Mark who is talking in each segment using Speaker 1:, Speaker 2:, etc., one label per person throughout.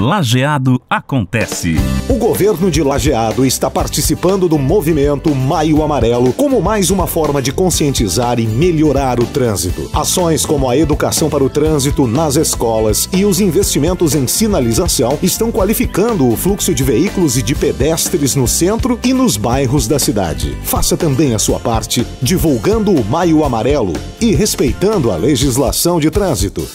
Speaker 1: Lajeado acontece.
Speaker 2: O governo de Lajeado está participando do movimento Maio Amarelo como mais uma forma de conscientizar e melhorar o trânsito. Ações como a educação para o trânsito nas escolas e os investimentos em sinalização estão qualificando o fluxo de veículos e de pedestres no centro e nos bairros da cidade. Faça também a sua parte divulgando o Maio Amarelo e respeitando a legislação de trânsito.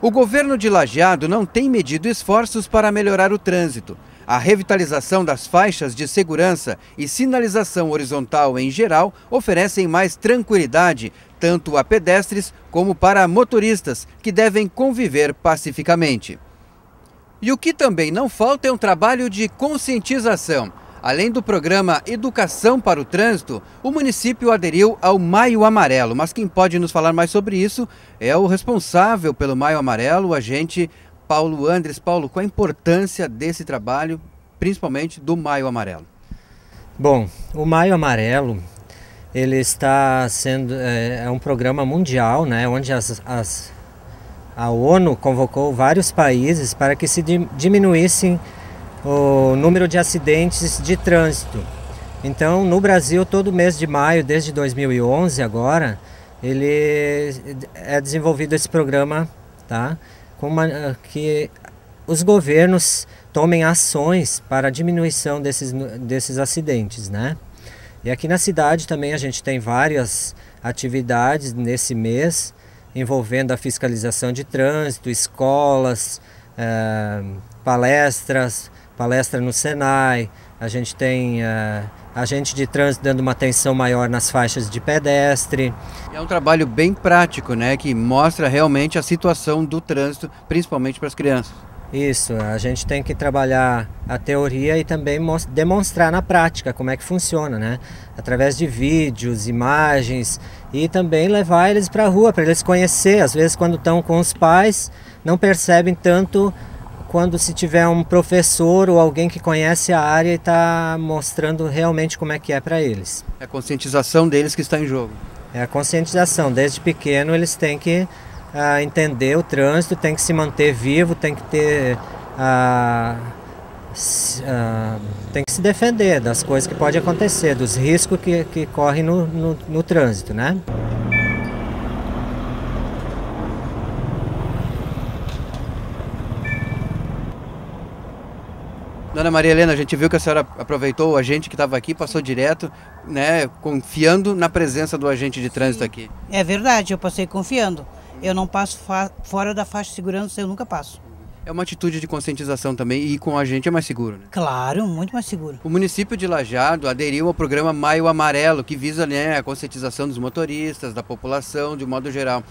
Speaker 3: O governo de Lajeado não tem medido esforços para melhorar o trânsito. A revitalização das faixas de segurança e sinalização horizontal em geral oferecem mais tranquilidade tanto a pedestres como para motoristas que devem conviver pacificamente. E o que também não falta é um trabalho de conscientização. Além do programa Educação para o Trânsito, o município aderiu ao Maio Amarelo. Mas quem pode nos falar mais sobre isso é o responsável pelo Maio Amarelo, o agente Paulo Andres. Paulo, qual a importância desse trabalho, principalmente do Maio Amarelo?
Speaker 4: Bom, o Maio Amarelo ele está sendo é, é um programa mundial, né, onde as, as, a ONU convocou vários países para que se diminuíssem o número de acidentes de trânsito. Então, no Brasil, todo mês de maio, desde 2011 agora, ele é desenvolvido esse programa, tá? Com uma, que os governos tomem ações para a diminuição desses, desses acidentes, né? E aqui na cidade também a gente tem várias atividades nesse mês envolvendo a fiscalização de trânsito, escolas, é, palestras, palestra no Senai, a gente tem uh, agente de trânsito dando uma atenção maior nas faixas de pedestre.
Speaker 3: É um trabalho bem prático, né, que mostra realmente a situação do trânsito, principalmente para as crianças.
Speaker 4: Isso, a gente tem que trabalhar a teoria e também demonstrar na prática como é que funciona, né? Através de vídeos, imagens e também levar eles para a rua para eles conhecer. Às vezes, quando estão com os pais, não percebem tanto quando se tiver um professor ou alguém que conhece a área e está mostrando realmente como é que é para eles.
Speaker 3: É a conscientização deles que está em jogo.
Speaker 4: É a conscientização. Desde pequeno eles têm que uh, entender o trânsito, tem que se manter vivo, tem que ter uh, uh, tem que se defender das coisas que podem acontecer, dos riscos que, que correm no, no, no trânsito, né?
Speaker 3: Dona Maria Helena, a gente viu que a senhora aproveitou o agente que estava aqui, passou direto, né, confiando na presença do agente de trânsito aqui.
Speaker 5: É verdade, eu passei confiando. Eu não passo fora da faixa de segurança, eu nunca passo.
Speaker 3: É uma atitude de conscientização também e com a gente é mais seguro, né?
Speaker 5: Claro, muito mais seguro.
Speaker 3: O município de Lajado aderiu ao programa Maio Amarelo, que visa né, a conscientização dos motoristas, da população de modo geral.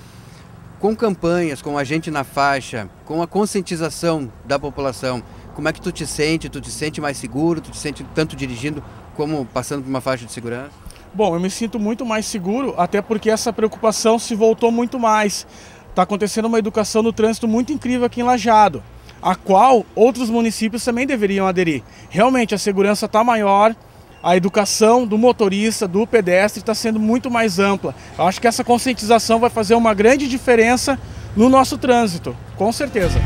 Speaker 3: Com campanhas, com a gente na faixa, com a conscientização da população, como é que tu te sente? Tu te sente mais seguro? Tu te sente tanto dirigindo como passando por uma faixa de segurança?
Speaker 6: Bom, eu me sinto muito mais seguro, até porque essa preocupação se voltou muito mais. Está acontecendo uma educação no trânsito muito incrível aqui em Lajado, a qual outros municípios também deveriam aderir. Realmente a segurança está maior, a educação do motorista, do pedestre está sendo muito mais ampla. Eu acho que essa conscientização vai fazer uma grande diferença no nosso trânsito, com certeza.